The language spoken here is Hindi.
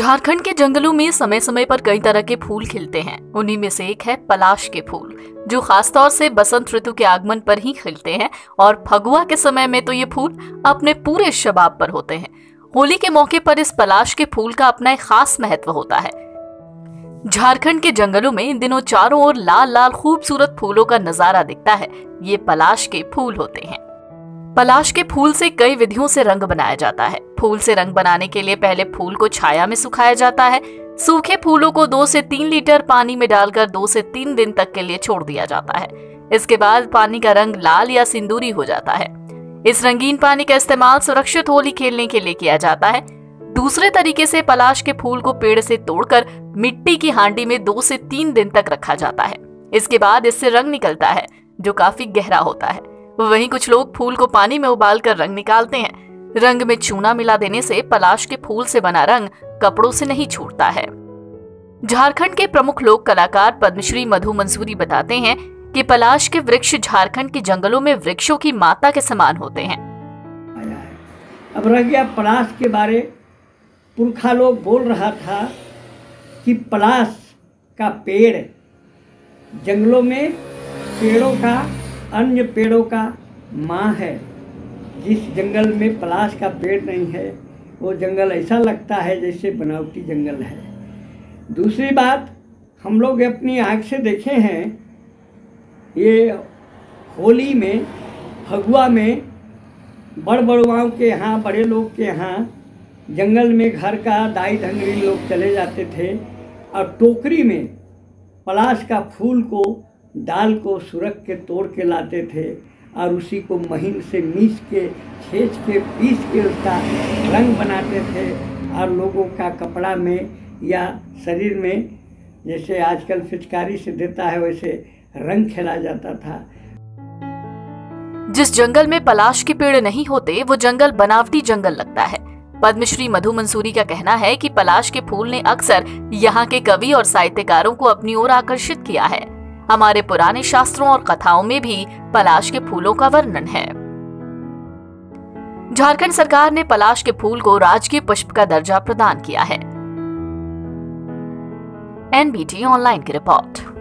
झारखंड के जंगलों में समय समय पर कई तरह के फूल खिलते हैं। उन्हीं में से एक है पलाश के फूल, जो खासतौर से बसंत ऋतु के आगमन पर ही खिलते हैं और फगुआ के समय में तो ये फूल अपने पूरे शबाब पर होते हैं। होली के मौके पर इस पलाश के फूल का अपना एक खास महत्व होता है। झारखंड के जंगलों में इन दिनों चारों ओर लाल लाल खूबसूरत फूलों का नज़ारा दिखता है। ये पलाश के फूल होते हैं। पलाश के फूल से कई विधियों से रंग बनाया जाता है। फूल से रंग बनाने के लिए पहले फूल को छाया में सुखाया जाता है। सूखे फूलों को दो से तीन लीटर पानी में डालकर दो से तीन दिन तक के लिए छोड़ दिया जाता है। इसके बाद पानी का रंग लाल या सिंदूरी हो जाता है। इस रंगीन पानी का इस्तेमाल सुरक्षित होली खेलने के लिए किया जाता है। दूसरे तरीके से पलाश के फूल को पेड़ से तोड़कर मिट्टी की हांडी में दो से तीन दिन तक रखा जाता है। इसके बाद इससे रंग निकलता है, जो काफ़ी गहरा होता है। वहीं कुछ लोग फूल को पानी में उबाल कर रंग निकालते हैं। रंग में चूना मिला देने से पलाश के फूल से बना रंग कपड़ों से नहीं छूटता है। झारखंड के प्रमुख लोक कलाकार पद्मश्री मधु मंसूरी बताते हैं कि पलाश के वृक्ष झारखंड के जंगलों में वृक्षों की माता के समान होते हैं। अब रह गया पलाश के बारे। पुरखा लोग बोल रहा था कि पलाश का पेड़ जंगलों में पेड़ों का अन्य पेड़ों का माँ है। जिस जंगल में पलाश का पेड़ नहीं है, वो जंगल ऐसा लगता है जैसे बनावटी जंगल है। दूसरी बात, हम लोग अपनी आँख से देखे हैं, ये होली में फगुआ में बड़ बड़ुआओं के यहाँ, बड़े लोग के यहाँ, जंगल में घर का दाई ढंगरी लोग चले जाते थे। और टोकरी में पलाश का फूल को दाल को सुरख के तोड़ के लाते थे और उसी को महीन से मीस के छेच के, पीस के उसका रंग बनाते थे। और लोगों का कपड़ा में या शरीर में, जैसे आजकल फिचकारी से देता है, वैसे रंग खेला जाता था। जिस जंगल में पलाश के पेड़ नहीं होते, वो जंगल बनावटी जंगल लगता है। पद्मश्री मधु मंसूरी का कहना है कि पलाश के फूल ने अक्सर यहाँ के कवि और साहित्यकारों को अपनी ओर आकर्षित किया है। हमारे पुराने शास्त्रों और कथाओं में भी पलाश के फूलों का वर्णन है। झारखंड सरकार ने पलाश के फूल को राजकीय पुष्प का दर्जा प्रदान किया है। एनबीटी ऑनलाइन की रिपोर्ट।